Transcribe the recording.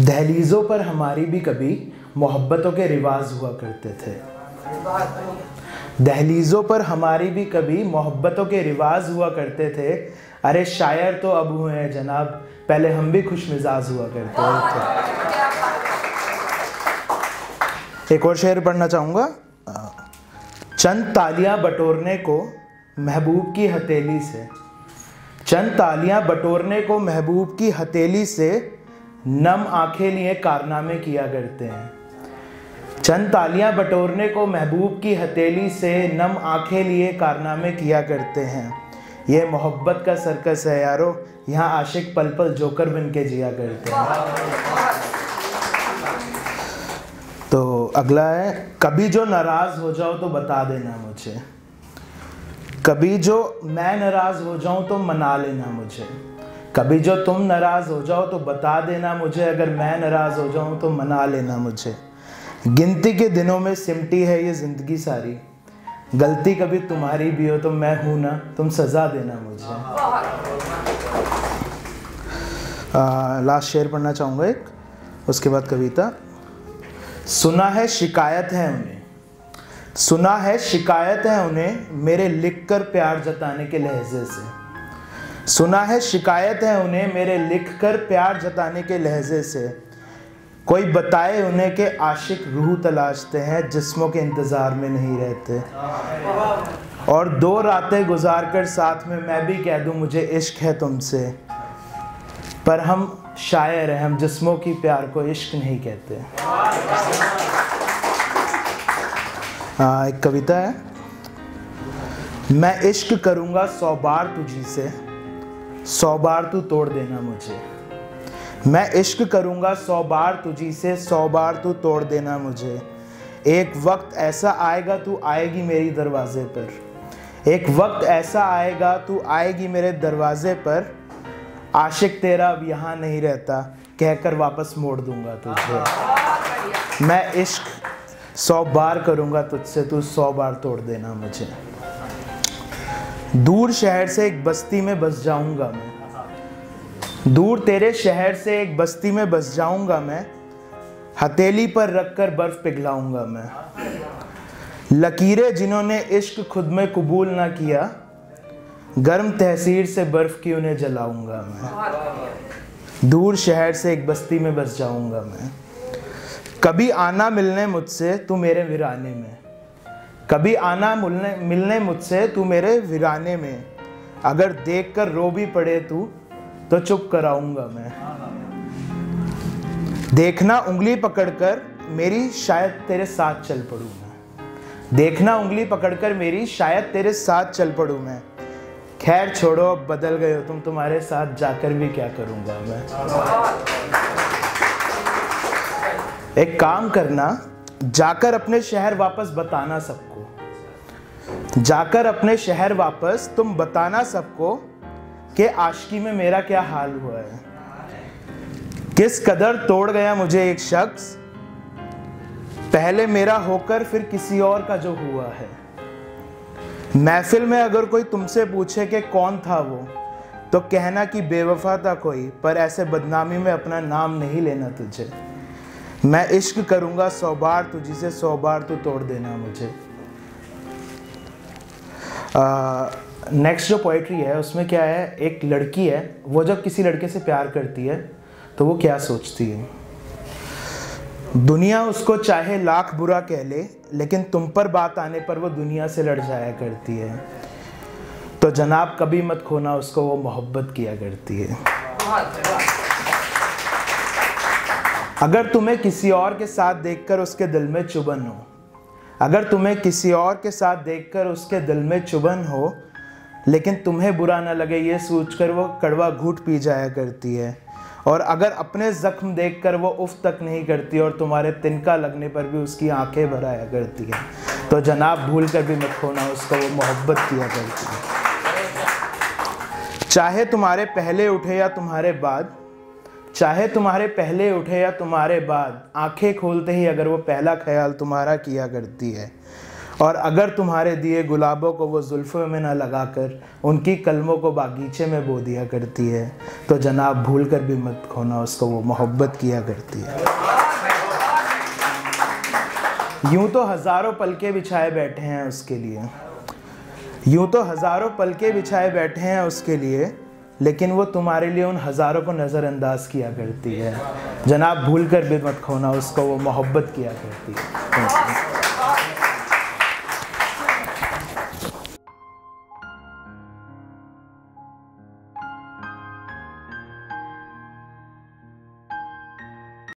दहलीज़ों पर हमारी भी कभी मोहब्बतों के रिवाज हुआ करते थे। दहलीज़ों पर हमारी भी कभी मोहब्बतों के रिवाज हुआ करते थे। अरे शायर तो अब हुए हैं जनाब, पहले हम भी खुश मिजाज हुआ करते थे एक और शेर पढ़ना चाहूँगा। चंद तालियाँ बटोरने को महबूब की हथेली से। चंद तालियाँ बटोरने को महबूब की हथेली से नम आँखें लिए कारनामे किया करते हैं। चंद तालियाँ बटोरने को महबूब की हथेली से नम आँखें लिए कारनामे किया करते हैं। ये मोहब्बत का सर्कस है यारो। यहाँ आशिक पल पल जोकर बन के जिया करते हैं। तो अगला है, कभी जो नाराज़ हो जाओ तो बता देना मुझे। कभी जो मैं नाराज़ हो जाऊँ तो मना लेना मुझे। कभी जो तुम नाराज़ हो जाओ तो बता देना मुझे, अगर मैं नाराज़ हो जाऊँ तो मना लेना मुझे। गिनती के दिनों में सिमटी है ये ज़िंदगी सारी। गलती कभी तुम्हारी भी हो तो मैं हूँ ना, तुम सजा देना मुझे। लास्ट शेयर पढ़ना चाहूँगा एक, उसके बाद कविता। सुना है शिकायत है उन्हें। सुना है शिकायत है उन्हें मेरे लिखकर प्यार जताने के लहजे से। सुना है शिकायत है उन्हें मेरे लिख कर प्यार जताने के लहजे से। कोई बताए उन्हें कि आशिक रूह तलाशते हैं जिस्मों के इंतज़ार में नहीं रहते। और दो रातें गुजार कर साथ में मैं भी कह दूँ मुझे इश्क है तुमसे। पर हम शायर हैं हम जिस्मों की प्यार को इश्क नहीं कहते। आ, एक कविता है। मैं इश्क करूँगा सौ बार तुझी से। सौ बार तू तोड़ देना मुझे। मैं इश्क करूँगा सौ बार तुझी से, सौ बार तू तोड़ देना मुझे। एक वक्त ऐसा आएगा तू आएगी मेरी दरवाजे पर। एक वक्त ऐसा आएगा तू आएगी मेरे दरवाजे पर। आशिक तेरा अब यहाँ नहीं रहता, कहकर वापस मोड़ दूँगा तुझे। मैं इश्क सौ बार करूँगा तुझसे, तू सौ बार तोड़ देना मुझे। दूर शहर से एक बस्ती में बस जाऊँगा मैं। दूर तेरे शहर से एक बस्ती में बस जाऊँगा मैं। हथेली पर रखकर बर्फ़ पिघलाऊँगा मैं। लकीरें जिन्होंने इश्क खुद में कबूल ना किया, गर्म तहसीर से बर्फ़ की उन्हें जलाऊँगा मैं। दूर शहर से एक बस्ती में बस जाऊँगा मैं। कभी आना मिलने मुझसे, तू मेरे वीराने में। कभी आना मिलने मिलने मुझसे, तू मेरे वीराने में। अगर देख कर रो भी पड़े तू तो चुप कराऊँगा मैं। देखना उंगली पकड़कर मेरी शायद तेरे साथ चल पड़ू मैं। देखना उंगली पकड़कर मेरी शायद तेरे साथ चल पड़ू मैं। खैर छोड़ो, अब बदल गए हो तुम, तुम्हारे साथ जाकर भी क्या करूँगा मैं? एक काम करना, जाकर अपने शहर वापस बताना सबको जाकर अपने शहर वापस, तुम बताना सबको कि आशकी में मेरा क्या हाल हुआ है। किस कदर तोड़ गया मुझे एक शख्स? पहले मेरा होकर फिर किसी और का जो हुआ है। महफिल में अगर कोई तुमसे पूछे कि कौन था वो तो कहना कि बेवफा था कोई, पर ऐसे बदनामी में अपना नाम नहीं लेना तुझे। मैं इश्क करूँगा, सौ बार तुझी से सौ बार तू तोड़ देना मुझे। नेक्स्ट जो पोइट्री है, उसमें क्या है? एक लड़की है, वो जब किसी लड़के से प्यार करती है तो वो क्या सोचती है? दुनिया उसको चाहे लाख बुरा कह ले, लेकिन तुम पर बात आने पर वो दुनिया से लड़ जाया करती है। तो जनाब, कभी मत खोना उसको, वो मोहब्बत किया करती है। अगर तुम्हें किसी और के साथ देखकर उसके दिल में चुभन हो अगर तुम्हें किसी और के साथ देखकर उसके दिल में चुभन हो, लेकिन तुम्हें बुरा ना लगे, ये सोचकर वो कड़वा घूट पी जाया करती है। और अगर अपने जख्म देखकर वो उफ तक नहीं करती और तुम्हारे तिनका लगने पर भी उसकी आँखें भराया करती है तो जनाब भूल कर भी मत खोना, उसको वो मोहब्बत किया करती है। चाहे तुम्हारे पहले उठे या तुम्हारे बाद चाहे तुम्हारे पहले उठे या तुम्हारे बाद, आँखें खोलते ही अगर वो पहला ख्याल तुम्हारा किया करती है। और अगर तुम्हारे दिए गुलाबों को वो जुल्फ़ों में ना लगाकर, उनकी कलमों को बागीचे में बो दिया करती है तो जनाब भूल कर भी मत खोना उसको, वो मोहब्बत किया करती है। यूँ तो हज़ारों पलके बिछाए बैठे हैं उसके लिए। यूँ तो हज़ारों पलके बिछाए बैठे हैं उसके लिए लेकिन वो तुम्हारे लिए उन हज़ारों को नज़रअंदाज किया करती है। जनाब भूल कर भी मत खोना, उसको वो मोहब्बत किया करती है।